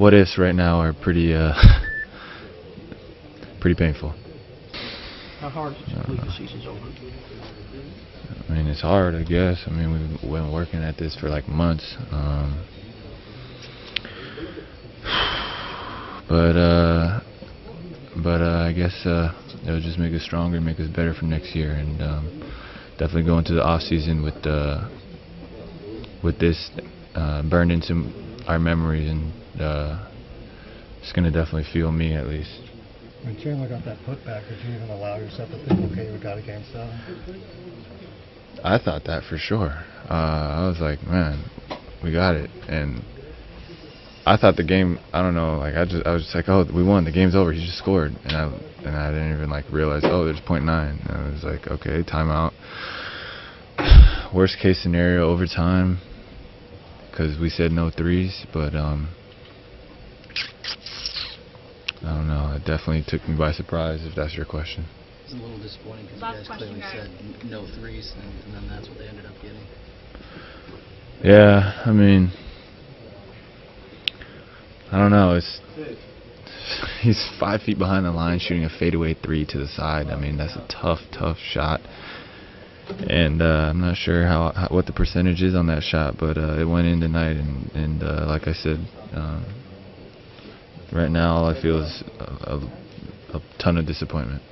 what ifs right now are pretty uh, pretty painful. How hard is it to believe the season's over? I mean, it's hard, I guess. I mean, we've been working at this for like months. Um, but uh, but uh, I guess uh, it'll just make us stronger, make us better for next year, and um, definitely go into the off season with uh, with this uh, burned into our memories, and uh, it's gonna definitely feel me at least. When Chandler got that putback, did you even allow yourself to think, okay, we got a game seven? I thought that for sure. Uh, I was like, man, we got it, and I thought the game. I don't know, like I just, I was just like, oh, we won. The game's over. He just scored, and I, and I didn't even like realize, oh, there's point nine. And I was like, okay, timeout. Worst case scenario, overtime, because we said no threes, but um, I don't know. It definitely took me by surprise, if that's your question. It's a little disappointing because Last you guys question, clearly guys. said no threes, and, and then that's what they ended up getting. Yeah, I mean, I don't know. It's he's five feet behind the line, shooting a fadeaway three to the side. I mean, that's a tough, tough shot. And uh, I'm not sure how, how what the percentage is on that shot, but uh, it went in tonight. And and uh, like I said, um, right now all I feel is a, a, a ton of disappointment.